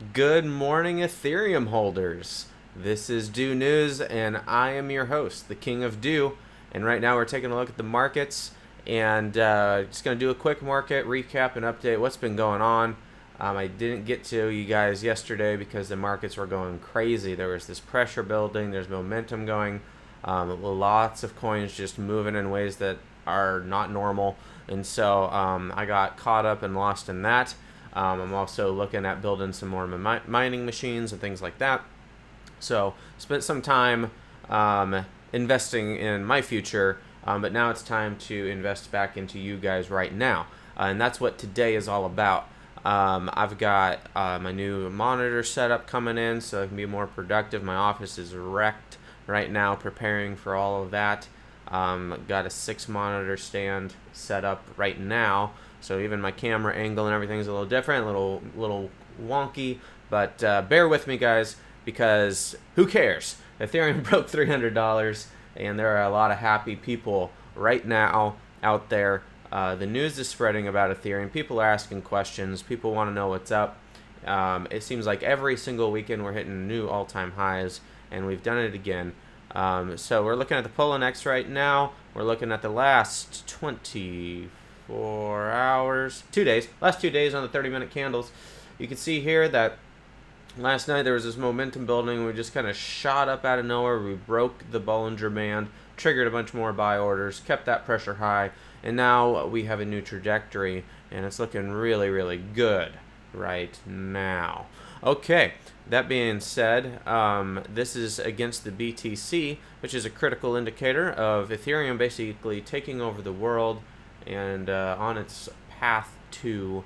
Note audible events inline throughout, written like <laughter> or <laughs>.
Good morning, Ethereum holders. This is Dew News, and I am your host, the King of Dew. And right now, we're taking a look at the markets and uh, just going to do a quick market recap and update what's been going on. Um, I didn't get to you guys yesterday because the markets were going crazy. There was this pressure building, there's momentum going, um, lots of coins just moving in ways that are not normal. And so um, I got caught up and lost in that. Um, I'm also looking at building some more mi mining machines and things like that. So spent some time um, investing in my future, um, but now it's time to invest back into you guys right now. Uh, and that's what today is all about. Um, I've got uh, my new monitor setup coming in so I can be more productive. My office is wrecked right now preparing for all of that. Um, got a six monitor stand set up right now so even my camera angle and everything is a little different, a little little wonky. But uh, bear with me, guys, because who cares? Ethereum <laughs> broke $300, and there are a lot of happy people right now out there. Uh, the news is spreading about Ethereum. People are asking questions. People want to know what's up. Um, it seems like every single weekend we're hitting new all-time highs, and we've done it again. Um, so we're looking at the Poloniex right now. We're looking at the last 20 four hours, two days, last two days on the 30 minute candles. You can see here that last night there was this momentum building. We just kind of shot up out of nowhere. We broke the Bollinger Band, triggered a bunch more buy orders, kept that pressure high, and now we have a new trajectory, and it's looking really, really good right now. Okay, that being said, um, this is against the BTC, which is a critical indicator of Ethereum basically taking over the world and uh, on its path to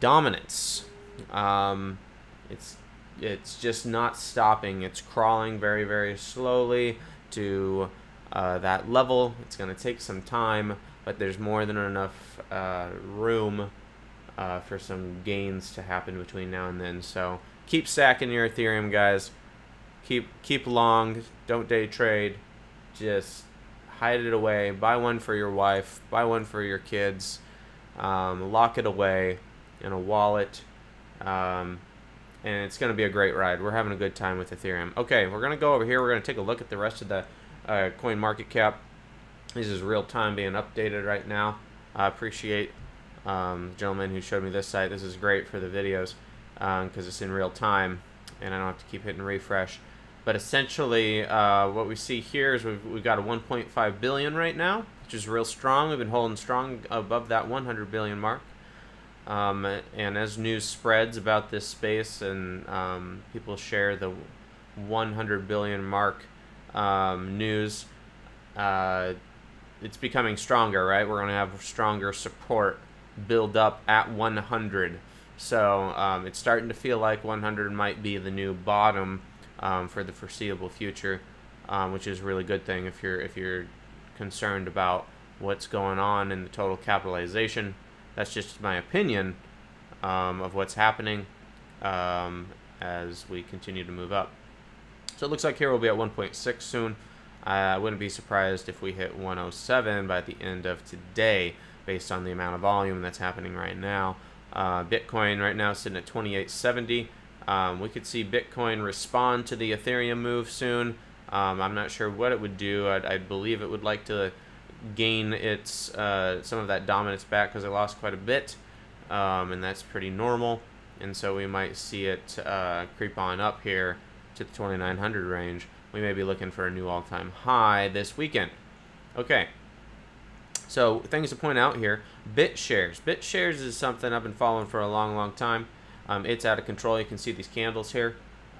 dominance. Um, it's it's just not stopping. It's crawling very very slowly to uh, that level. It's going to take some time, but there's more than enough uh, room uh, for some gains to happen between now and then. So keep stacking your Ethereum, guys. Keep keep long. Don't day trade. Just hide it away, buy one for your wife, buy one for your kids, um, lock it away in a wallet, um, and it's going to be a great ride. We're having a good time with Ethereum. Okay, we're going to go over here. We're going to take a look at the rest of the uh, coin market cap. This is real time being updated right now. I appreciate um, gentleman who showed me this site. This is great for the videos because um, it's in real time and I don't have to keep hitting refresh. But essentially, uh, what we see here is we've, we've got a 1.5 billion right now, which is real strong. We've been holding strong above that 100 billion mark. Um, and as news spreads about this space and um, people share the 100 billion mark um, news, uh, it's becoming stronger, right? We're going to have stronger support build up at 100. So um, it's starting to feel like 100 might be the new bottom um, for the foreseeable future, um, which is a really good thing if you're if you're concerned about what's going on in the total capitalization. That's just my opinion um, of what's happening um, as we continue to move up. So it looks like here we'll be at 1.6 soon. I wouldn't be surprised if we hit 107 by the end of today based on the amount of volume that's happening right now. Uh, Bitcoin right now is sitting at 2870. Um, we could see Bitcoin respond to the Ethereum move soon. Um, I'm not sure what it would do. I'd, I believe it would like to gain its uh, some of that dominance back because it lost quite a bit, um, and that's pretty normal. And so we might see it uh, creep on up here to the 2900 range. We may be looking for a new all-time high this weekend. Okay. So things to point out here: BitShares. BitShares is something I've been following for a long, long time. Um, it's out of control. You can see these candles here.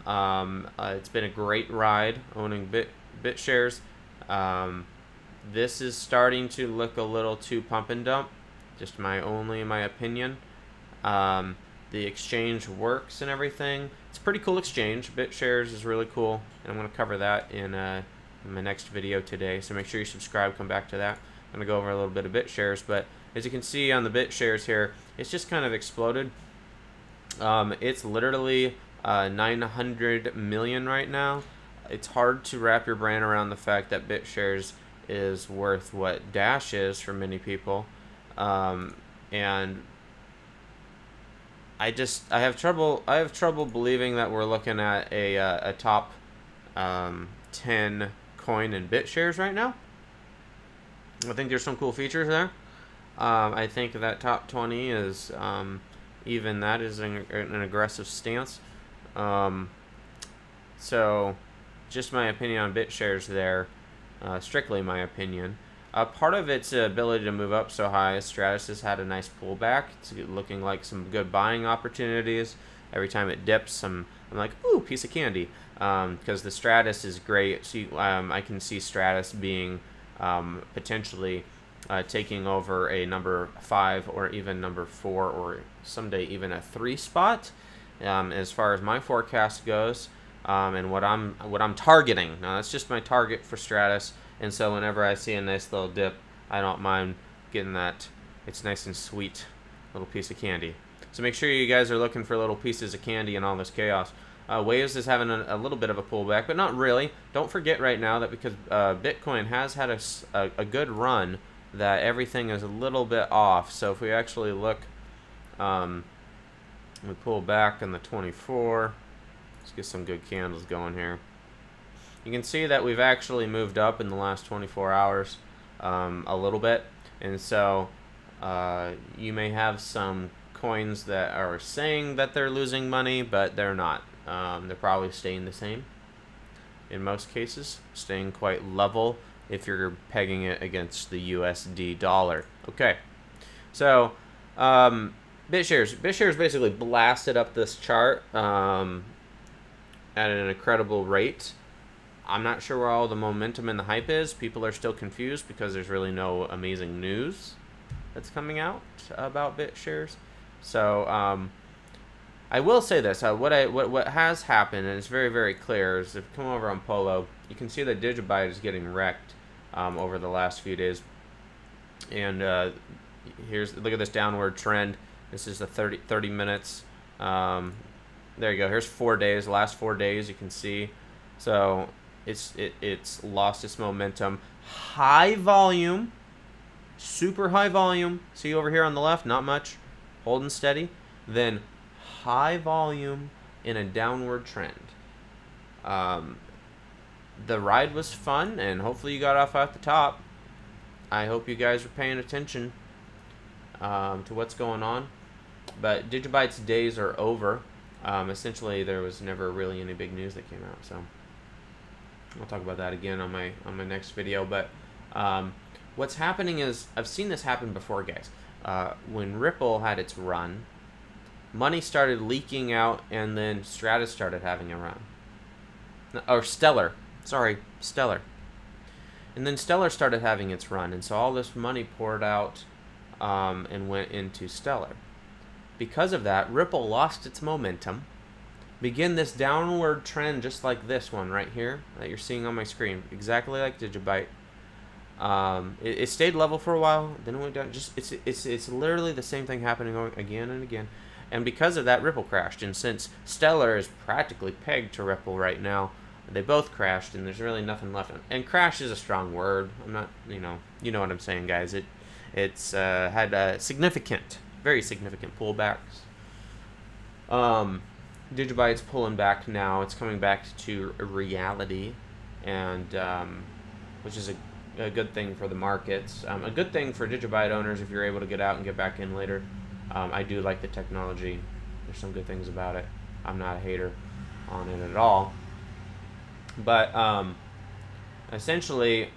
Um, uh, it's been a great ride owning Bit BitShares. Um, this is starting to look a little too pump and dump. Just my only my opinion. Um, the exchange works and everything. It's a pretty cool exchange. BitShares is really cool, and I'm going to cover that in, uh, in my next video today. So make sure you subscribe. Come back to that. I'm going to go over a little bit of BitShares, but as you can see on the BitShares here, it's just kind of exploded. Um, it's literally uh, 900 million right now. It's hard to wrap your brain around the fact that BitShares is worth what Dash is for many people. Um, and I just I have trouble I have trouble believing that we're looking at a uh, a top um, ten coin and BitShares right now. I think there's some cool features there. Um, I think that top 20 is um, even that is an, an aggressive stance. Um, so, just my opinion on BitShares there, uh, strictly my opinion. Uh, part of its ability to move up so high, Stratis has had a nice pullback. It's looking like some good buying opportunities. Every time it dips, I'm, I'm like, ooh, piece of candy. Because um, the Stratis is great. See, um, I can see Stratis being um, potentially uh, taking over a number five or even number four or someday even a three spot um, as far as my forecast goes um, and what I'm what I'm targeting. Now that's just my target for Stratis, and so whenever I see a nice little dip, I don't mind getting that. It's nice and sweet little piece of candy. So make sure you guys are looking for little pieces of candy in all this chaos. Uh, Waves is having a, a, little bit of a pullback, but not really. Don't forget right now that because uh, Bitcoin has had a, a, a, good run, that everything is a little bit off. So if we actually look, um, we pull back in the 24. Let's get some good candles going here. You can see that we've actually moved up in the last 24 hours um, a little bit. And so uh, you may have some coins that are saying that they're losing money, but they're not. Um, they're probably staying the same in most cases, staying quite level if you're pegging it against the USD dollar. Okay, so um, BitShares. BitShares basically blasted up this chart. Um, at an incredible rate. I'm not sure where all the momentum and the hype is. People are still confused because there's really no amazing news that's coming out about BitShares. So um, I will say this: uh, what I what what has happened, and it's very very clear, is if you come over on Polo, you can see that Digibyte is getting wrecked um, over the last few days. And uh, here's look at this downward trend. This is the 30 30 minutes. Um, there you go. Here's four days. Last four days, you can see. So it's it, it's lost its momentum. High volume, super high volume. See over here on the left, not much, holding steady. Then high volume in a downward trend. Um, the ride was fun, and hopefully you got off at the top. I hope you guys are paying attention um, to what's going on. But Digibyte's days are over. Um, essentially, there was never really any big news that came out. So I'll talk about that again on my on my next video. But um, what's happening is I've seen this happen before, guys. Uh, when Ripple had its run, money started leaking out, and then Stratis started having a run. Or Stellar, sorry, Stellar. And then Stellar started having its run, and so all this money poured out um, and went into Stellar. Because of that, Ripple lost its momentum, begin this downward trend just like this one right here that you're seeing on my screen, exactly like Digibyte. Um, it, it, stayed level for a while, then it went down. Just it's it's it's literally the same thing happening again and again, and because of that, Ripple crashed. And since Stellar is practically pegged to Ripple right now, they both crashed, and there's really nothing left. And crash is a strong word. I'm not, you know, you know what I'm saying, guys. It it's uh, had a significant very significant pullbacks. Um, Digibyte's pulling back now. It's coming back to reality, and um, which is a, a, good thing for the markets. Um, a good thing for Digibyte owners if you're able to get out and get back in later. Um, I do like the technology. There's some good things about it. I'm not a hater on it at all. But um, essentially,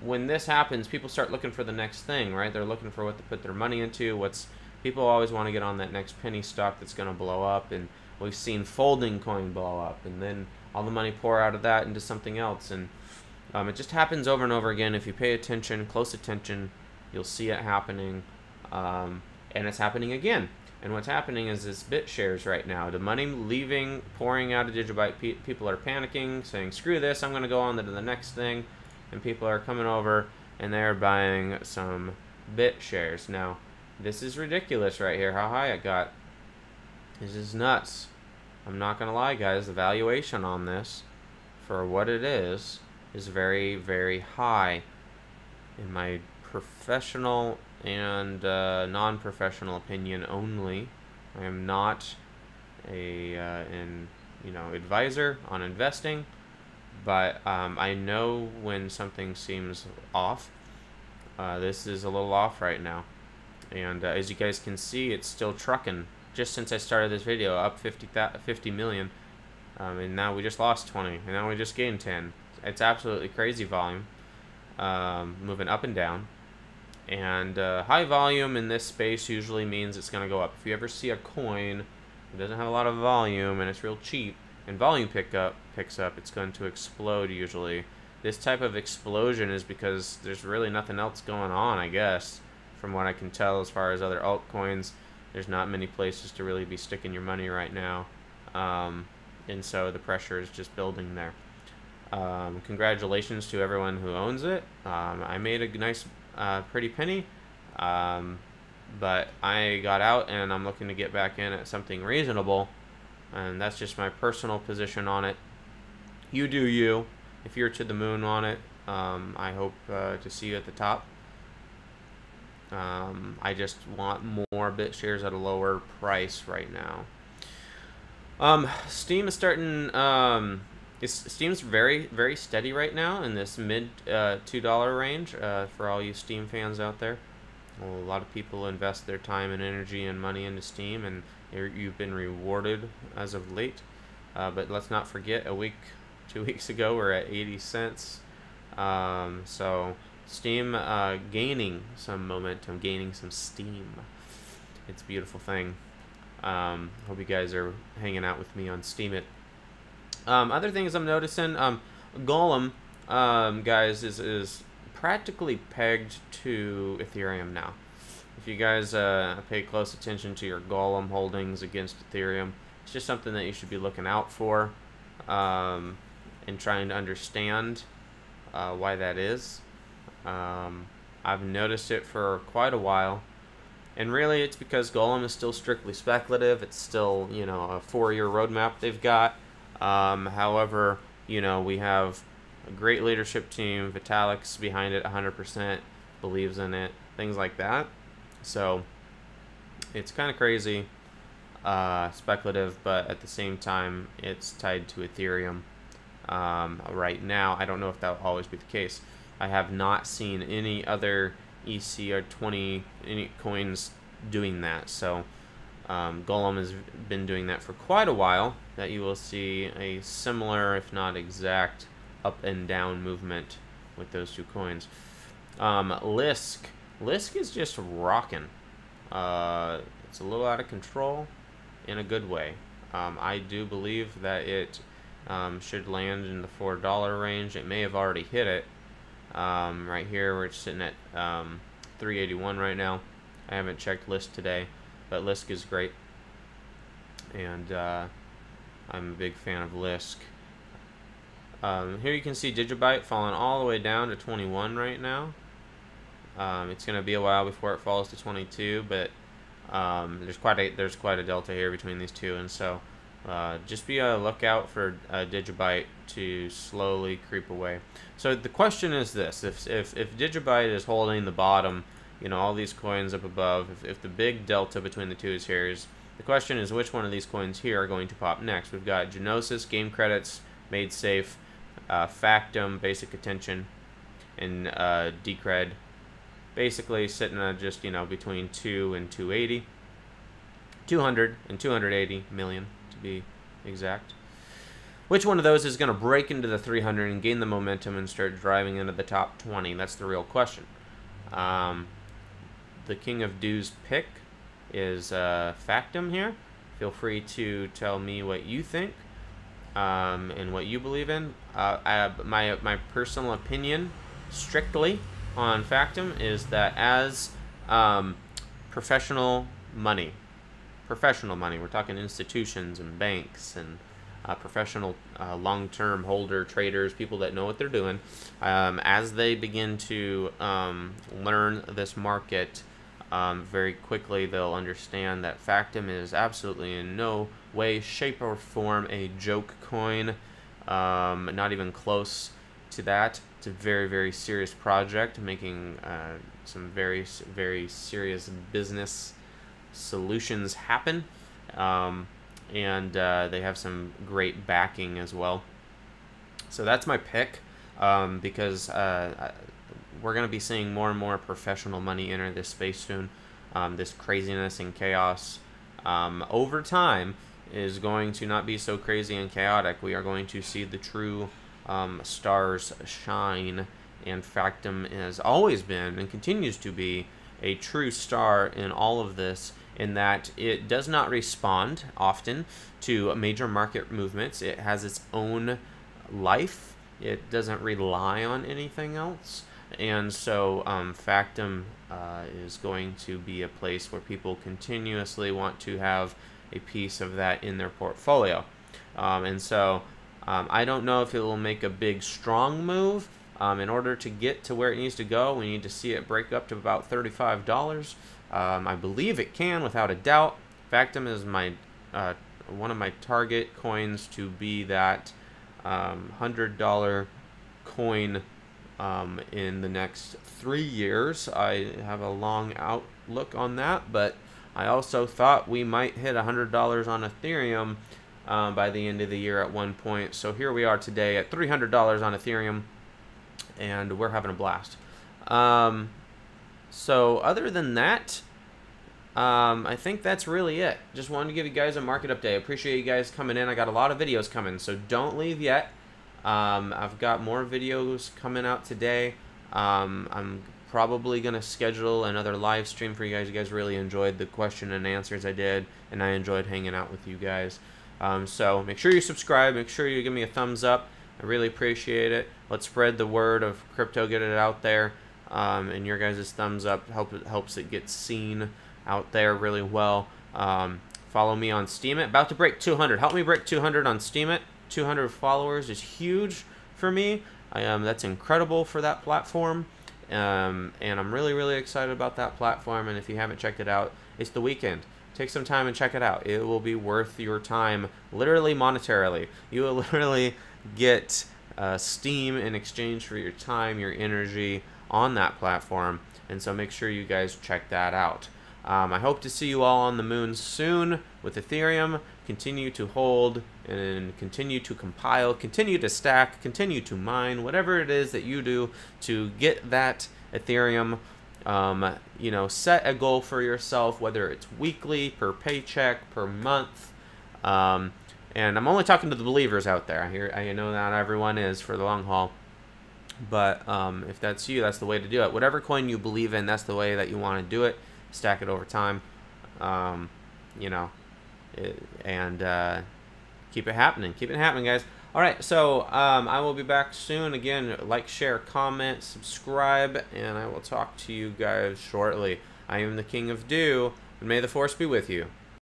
when this happens, people start looking for the next thing, right? They're looking for what to put their money into. What's people always want to get on that next penny stock that's going to blow up, and we've seen folding coin blow up, and then all the money pour out of that into something else, and um, it just happens over and over again. If you pay attention, close attention, you'll see it happening, um, and it's happening again. And what's happening is this BitShares right now. The money leaving, pouring out of Digibyte. Pe people are panicking, saying, "Screw this! I'm going to go on to the next thing." and people are coming over and they're buying some BitShares. Now, this is ridiculous right here, how high it got. This is nuts. I'm not going to lie, guys. The valuation on this, for what it is, is very, very high. In my professional and uh, non-professional opinion only, I am not a uh, in you know advisor on investing, but um, I know when something seems off. Uh, this is a little off right now, and uh, as you guys can see, it's still trucking. Just since I started this video, up 50, 50 million, um, and now we just lost 20, and now we just gained 10. It's absolutely crazy volume, um, moving up and down. And uh, high volume in this space usually means it's going to go up. If you ever see a coin that doesn't have a lot of volume and it's real cheap, and volume pick up, picks up, it's going to explode usually. This type of explosion is because there's really nothing else going on, I guess, from what I can tell as far as other altcoins. There's not many places to really be sticking your money right now. Um, and so the pressure is just building there. Um, congratulations to everyone who owns it. Um, I made a nice, uh, pretty penny, um, but I got out and I'm looking to get back in at something reasonable, and that's just my personal position on it. You do you. If you're to the moon on it, um, I hope uh, to see you at the top. Um, I just want more BitShares at a lower price right now. Um, Steem is starting. Um, Steem's very very steady right now in this mid uh, two dollar range uh, for all you Steem fans out there. Well, a lot of people invest their time and energy and money into Steem, and you've been rewarded as of late. Uh, but let's not forget, a week, two <laughs> weeks ago, we're at 80 cents. Um, so Steem uh, gaining some momentum, gaining some steam. It's a beautiful thing. Um, hope you guys are hanging out with me on Steemit. Um, other things I'm noticing, um, Golem, um, guys, is, is practically pegged to Ethereum now. If you guys uh, pay close attention to your Golem holdings against Ethereum, it's just something that you should be looking out for um, and trying to understand uh, why that is. Um, I've noticed it for quite a while. And really, it's because Golem is still strictly speculative. It's still, you know, a four-year roadmap they've got. Um, however, you know, we have a great leadership team. Vitalik's behind it 100%, believes in it, things like that. So it's kind of crazy, uh, speculative, but at the same time, it's tied to Ethereum. Um, right now, I don't know if that will always be the case. I have not seen any other ERC20 any coins doing that. So um, Golem has been doing that for quite a while. That you will see a similar, if not exact, up and down movement with those two coins. Um, Lisk. Lisk is just rocking. Uh, it's a little out of control in a good way. Um, I do believe that it um, should land in the $4 range. It may have already hit it. Um, right here, we're sitting at um, 381 right now. I haven't checked Lisk today, but Lisk is great. And uh, I'm a big fan of Lisk. Um, here you can see Digibyte falling all the way down to 21 right now. Um, it's going to be a while before it falls to 22, but um, there's quite a there's quite a delta here between these two, and so uh, just be a lookout for uh, Digibyte to slowly creep away. So the question is this: if if if Digibyte is holding the bottom, you know all these coins up above, if, if the big delta between the two is here is the question is which one of these coins here are going to pop next. We've got Gnosis, Game Credits, MaidSafe, uh, Factom, Basic Attention, and uh, Decred. Basically sitting at just you know between two and 280, 200 and 280 million to be exact. Which one of those is going to break into the 300 and gain the momentum and start driving into the top 20? That's the real question. Um, the King of Dew's pick is uh, Factom here. Feel free to tell me what you think um, and what you believe in. Uh, I, my, my personal opinion, strictly, on Factom is that as um, professional money, professional money. We're talking institutions and banks and uh, professional uh, long-term holder traders, people that know what they're doing. Um, as they begin to um, learn this market um, very quickly, they'll understand that Factom is absolutely in no way, shape, or form a joke coin. Um, not even close to that. It's a very, very serious project, making uh, some very, very serious business solutions happen. Um, and uh, they have some great backing as well. So that's my pick um, because uh, we're going to be seeing more and more professional money enter this space soon. Um, this craziness and chaos um, over time is going to not be so crazy and chaotic. We are going to see the true um, stars shine, and Factom has always been and continues to be a true star in all of this in that it does not respond often to major market movements. It has its own life. It doesn't rely on anything else. And so um, Factom uh, is going to be a place where people continuously want to have a piece of that in their portfolio. Um, and so um, I don't know if it will make a big strong move. Um, in order to get to where it needs to go, we need to see it break up to about $35. Um, I believe it can without a doubt. Factom is my uh, one of my target coins to be that $100 um, coin um, in the next three years. I have a long outlook on that, but I also thought we might hit $100 on Ethereum um, by the end of the year at one point. So here we are today at $300 on Ethereum, and we're having a blast. Um, so other than that, um, I think that's really it. Just wanted to give you guys a market update. Appreciate you guys coming in. I got a lot of videos coming, so don't leave yet. Um, I've got more videos coming out today. Um, I'm probably going to schedule another live stream for you guys. You guys really enjoyed the question and answers I did, and I enjoyed hanging out with you guys. Um, so make sure you subscribe. Make sure you give me a thumbs up. I really appreciate it. Let's spread the word of crypto, get it out there. Um, and your guys' thumbs up help helps it get seen out there really well. Um, follow me on Steemit. About to break 200. Help me break 200 on Steemit. 200 followers is huge for me. I, um, that's incredible for that platform. Um, and I'm really, really excited about that platform. And if you haven't checked it out, it's the weekend. Take some time and check it out. It will be worth your time, literally monetarily. You will <laughs> literally get uh, Steem in exchange for your time, your energy on that platform. And so make sure you guys check that out. Um, I hope to see you all on the moon soon with Ethereum. Continue to hold and continue to compile, continue to stack, continue to mine, whatever it is that you do to get that Ethereum. Um, you know, set a goal for yourself, whether it's weekly, per paycheck, per month. Um, and I'm only talking to the believers out there. I hear, I know not everyone is for the long haul. But um, if that's you, that's the way to do it. Whatever coin you believe in, that's the way that you want to do it stack it over time, um, you know, and uh, keep it happening. Keep it happening, guys. All right, so um, I will be back soon. Again, like, share, comment, subscribe, and I will talk to you guys shortly. I am the King of Dew, and may the Force be with you.